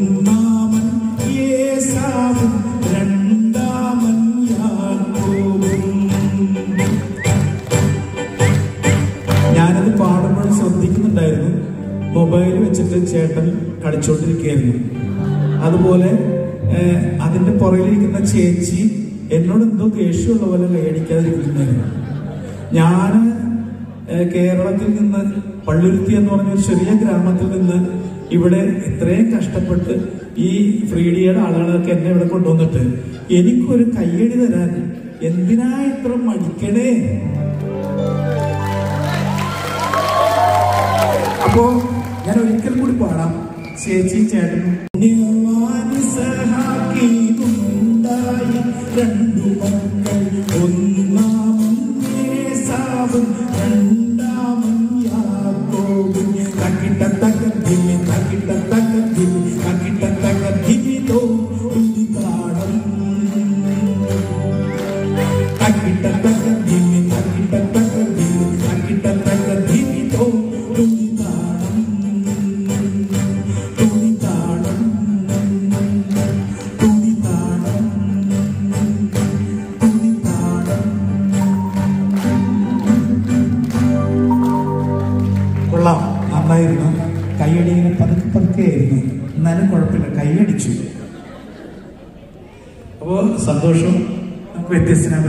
ഒന്നാമൻ യേസാവും രണ്ടാമൻ യാക്കോബും. ഞാനത് പാടുമ്പോൾ ശ്രദ്ധിക്കുന്നുണ്ടായിരുന്നു. മൊബൈൽ വെച്ചിട്ട് ചേട്ടൻ കളിച്ചോണ്ടിരിക്കുകയായിരുന്നു അതുപോലെ അതിന്റെ പുറകിലിരിക്കുന്ന ചേച്ചി എന്നോട് എന്തോ ദേഷ്യമുള്ള പോലെ കൈയടിക്കാതിരിക്കുന്നുണ്ടായിരുന്നു ഞാൻ കേരളത്തിൽ നിന്ന് പള്ളുരുത്തി എന്ന് പറഞ്ഞ ഒരു ചെറിയ ഗ്രാമത്തിൽ നിന്ന് ഇവിടെ ഇത്രയും കഷ്ടപ്പെട്ട് ഈ ഫ്രീഡിയുടെ ആളുകളൊക്കെ എന്നെ ഇവിടെ കൊണ്ടുവന്നിട്ട് എനിക്കൊരു കയ്യടി തരാൻ എന്തിനാ ഇത്ര മടിക്കണേ? അപ്പോ ഞാൻ ഒരിക്കൽ കൂടി പാടാം. ചേച്ചി സഹാക്കിയുണ്ടായി രണ്ടു മക്കൾ. കൊള്ളാം. നന്നായിരുന്നു. കൈയടി ഇങ്ങനെ പതുക്കെ പതുക്കെ ആയിരുന്നു എന്നാലും കുഴപ്പമില്ല. കൈയടിച്ചു അപ്പോ സന്തോഷം നമുക്ക് വ്യത്യസ്തനായ